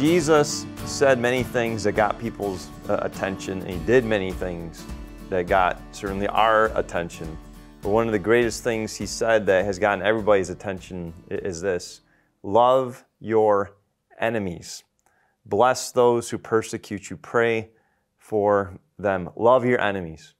Jesus said many things that got people's uh, attention, and he did many things that got certainly our attention. But one of the greatest things he said that has gotten everybody's attention is this love your enemies, bless those who persecute you, pray for them, love your enemies.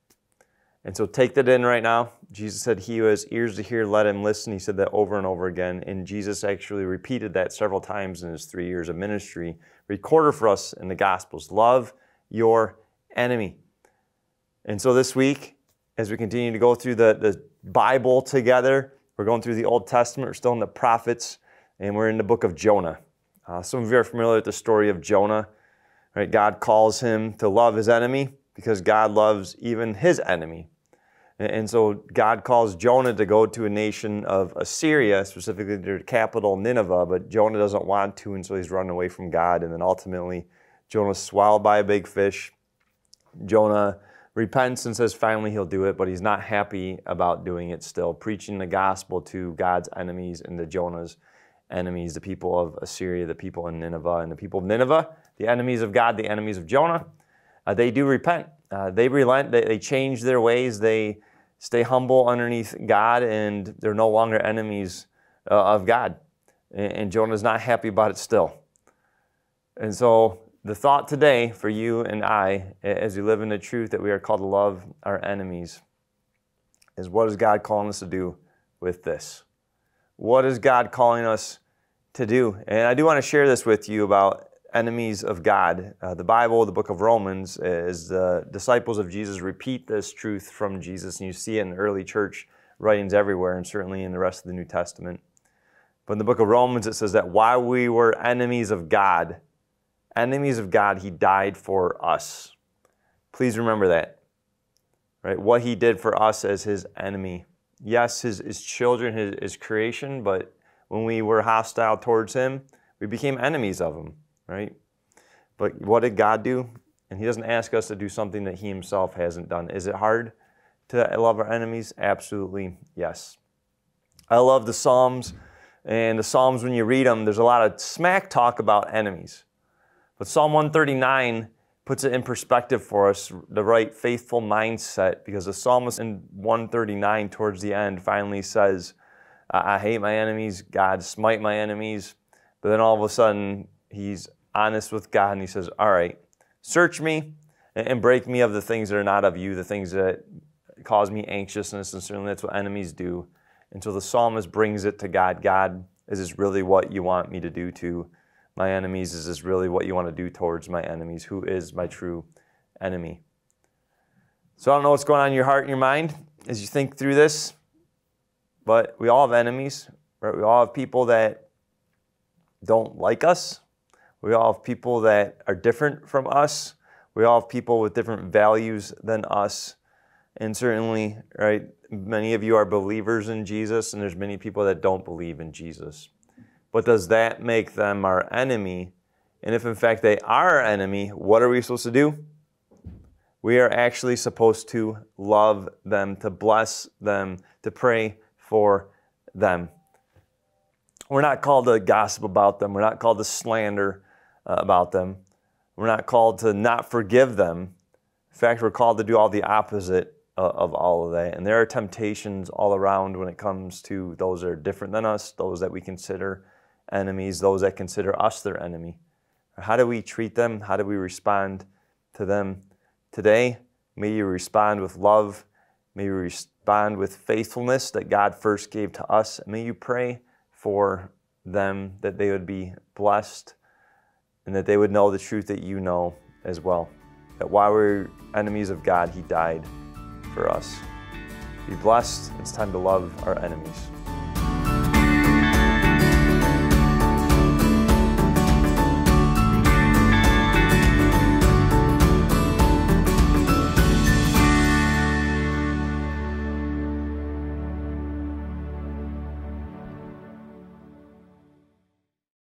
And so take that in right now. Jesus said, He who has ears to hear, let him listen. He said that over and over again. And Jesus actually repeated that several times in his three years of ministry, recorded for us in the Gospels. Love your enemy. And so this week, as we continue to go through the, the Bible together, we're going through the Old Testament, we're still in the prophets, and we're in the book of Jonah. Uh, some of you are familiar with the story of Jonah. Right? God calls him to love his enemy because God loves even his enemy. And so God calls Jonah to go to a nation of Assyria, specifically their capital, Nineveh, but Jonah doesn't want to, and so he's running away from God. And then ultimately, Jonah's swallowed by a big fish. Jonah repents and says finally he'll do it, but he's not happy about doing it still, preaching the gospel to God's enemies and to Jonah's enemies, the people of Assyria, the people in Nineveh. And the people of Nineveh, the enemies of God, the enemies of Jonah, uh, they do repent. Uh, they relent, they, they change their ways, they stay humble underneath God, and they're no longer enemies uh, of God. And, and Jonah's not happy about it still. And so, the thought today for you and I, as we live in the truth that we are called to love our enemies, is what is God calling us to do with this? What is God calling us to do? And I do want to share this with you about enemies of God. Uh, the Bible, the book of Romans, is the disciples of Jesus repeat this truth from Jesus, and you see it in early church writings everywhere, and certainly in the rest of the New Testament. But in the book of Romans, it says that while we were enemies of God, enemies of God, He died for us. Please remember that. Right? What He did for us as His enemy. Yes, His, his children, his, his creation, but when we were hostile towards Him, we became enemies of Him right? But what did God do? And He doesn't ask us to do something that He Himself hasn't done. Is it hard to love our enemies? Absolutely, yes. I love the Psalms, and the Psalms, when you read them, there's a lot of smack talk about enemies. But Psalm 139 puts it in perspective for us, the right faithful mindset, because the psalmist in 139 towards the end finally says, I hate my enemies, God smite my enemies. But then all of a sudden, he's honest with God and he says, All right, search me and break me of the things that are not of you, the things that cause me anxiousness, and certainly that's what enemies do. Until the psalmist brings it to God God, is this really what you want me to do to my enemies? Is this really what you want to do towards my enemies? Who is my true enemy? So I don't know what's going on in your heart and your mind as you think through this, but we all have enemies, right? We all have people that don't like us, we all have people that are different from us. We all have people with different values than us. And certainly, right, many of you are believers in Jesus, and there's many people that don't believe in Jesus. But does that make them our enemy? And if in fact they are our enemy, what are we supposed to do? We are actually supposed to love them, to bless them, to pray for them. We're not called to gossip about them. We're not called to slander Uh, about them. We're not called to not forgive them. In fact, we're called to do all the opposite of, of all of that. And there are temptations all around when it comes to those that are different than us, those that we consider enemies, those that consider us their enemy. How do we treat them? How do we respond to them? Today, may you respond with love. May you respond with faithfulness that God first gave to us. may you pray for them that they would be blessed and that they would know the truth that you know as well. That while we're enemies of God, He died for us. Be blessed. It's time to love our enemies.